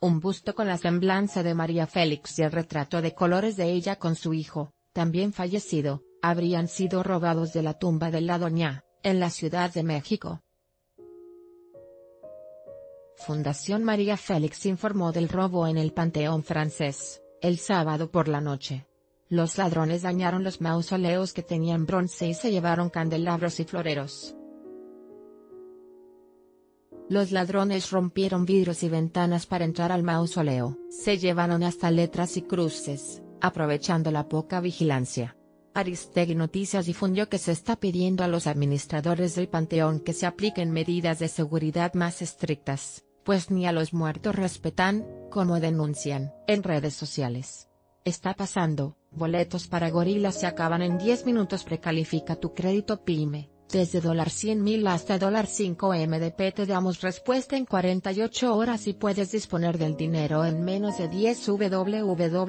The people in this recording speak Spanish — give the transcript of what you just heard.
un busto con la semblanza de María Félix y el retrato de colores de ella con su hijo, también fallecido, habrían sido robados de la tumba de la Doña, en la Ciudad de México. Fundación María Félix informó del robo en el Panteón francés, el sábado por la noche. Los ladrones dañaron los mausoleos que tenían bronce y se llevaron candelabros y floreros. Los ladrones rompieron vidrios y ventanas para entrar al mausoleo. Se llevaron hasta letras y cruces, aprovechando la poca vigilancia. Aristegui Noticias difundió que se está pidiendo a los administradores del panteón que se apliquen medidas de seguridad más estrictas, pues ni a los muertos respetan, como denuncian en redes sociales. Está pasando, boletos para gorilas se acaban en 10 minutos precalifica tu crédito PYME. Desde dólar $100,000 hasta dólar $5 MDP te damos respuesta en 48 horas y puedes disponer del dinero en menos de 10 www.premo.mx.